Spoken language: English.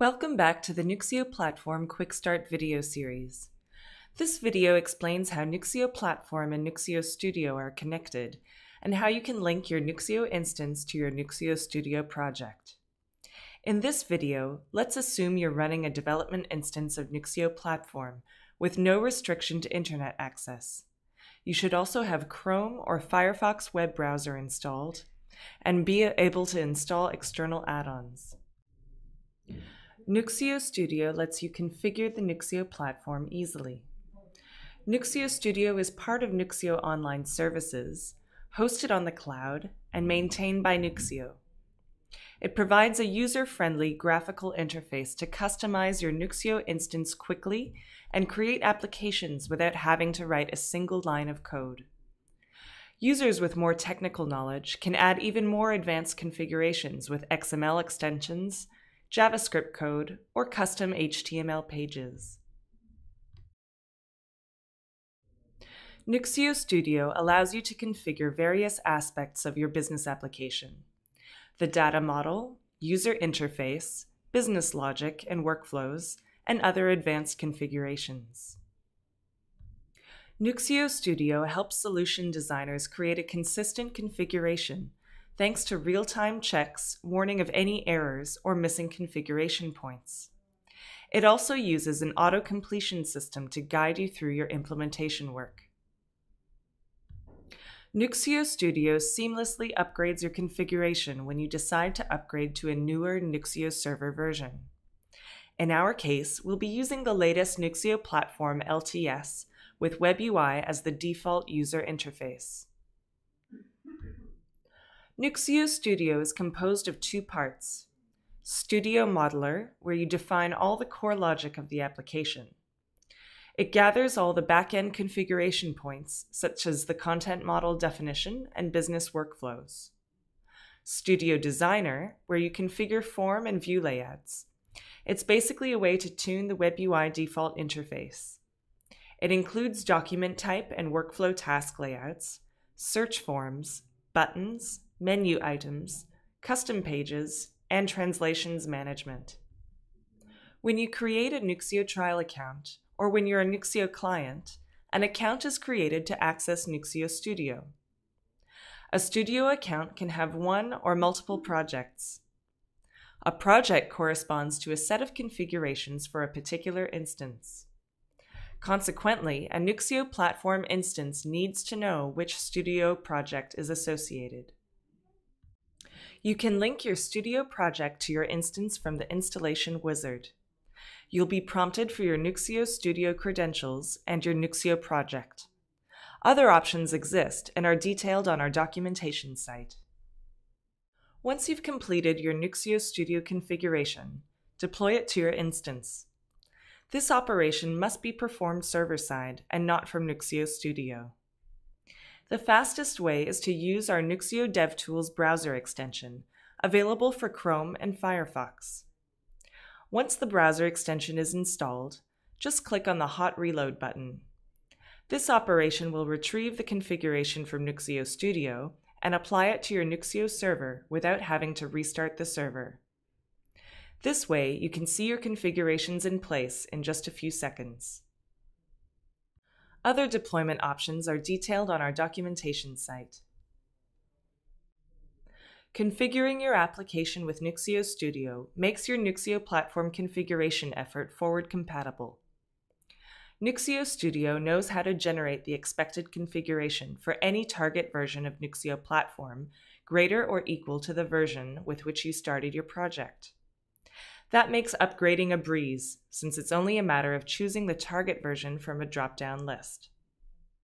Welcome back to the Nuxeo Platform Quick Start video series. This video explains how Nuxeo Platform and Nuxeo Studio are connected and how you can link your Nuxeo instance to your Nuxeo Studio project. In this video, let's assume you're running a development instance of Nuxeo Platform with no restriction to internet access. You should also have Chrome or Firefox web browser installed and be able to install external add-ons. Nuxeo Studio lets you configure the Nuxeo platform easily. Nuxeo Studio is part of Nuxeo Online Services, hosted on the cloud, and maintained by Nuxeo. It provides a user-friendly graphical interface to customize your Nuxeo instance quickly and create applications without having to write a single line of code. Users with more technical knowledge can add even more advanced configurations with XML extensions, JavaScript code, or custom HTML pages. Nuxeo Studio allows you to configure various aspects of your business application. The data model, user interface, business logic and workflows, and other advanced configurations. Nuxeo Studio helps solution designers create a consistent configuration thanks to real-time checks warning of any errors or missing configuration points. It also uses an auto-completion system to guide you through your implementation work. Nuxeo Studio seamlessly upgrades your configuration when you decide to upgrade to a newer Nuxeo server version. In our case, we'll be using the latest Nuxeo platform LTS with WebUI as the default user interface. Nuxeo Studio is composed of two parts. Studio Modeler, where you define all the core logic of the application. It gathers all the back-end configuration points, such as the content model definition and business workflows. Studio Designer, where you configure form and view layouts. It's basically a way to tune the WebUI default interface. It includes document type and workflow task layouts, search forms, buttons, menu items, custom pages, and translations management. When you create a Nuxeo trial account, or when you're a Nuxeo client, an account is created to access Nuxeo Studio. A Studio account can have one or multiple projects. A project corresponds to a set of configurations for a particular instance. Consequently, a Nuxeo platform instance needs to know which Studio project is associated. You can link your Studio project to your instance from the installation wizard. You'll be prompted for your Nuxeo Studio credentials and your Nuxeo project. Other options exist and are detailed on our documentation site. Once you've completed your Nuxeo Studio configuration, deploy it to your instance. This operation must be performed server-side and not from Nuxeo Studio. The fastest way is to use our Nuxeo DevTools browser extension, available for Chrome and Firefox. Once the browser extension is installed, just click on the Hot Reload button. This operation will retrieve the configuration from Nuxeo Studio and apply it to your Nuxeo server without having to restart the server. This way, you can see your configurations in place in just a few seconds. Other deployment options are detailed on our documentation site. Configuring your application with Nuxeo Studio makes your Nuxeo platform configuration effort forward compatible. Nuxeo Studio knows how to generate the expected configuration for any target version of Nuxeo platform greater or equal to the version with which you started your project. That makes upgrading a breeze, since it's only a matter of choosing the target version from a drop-down list.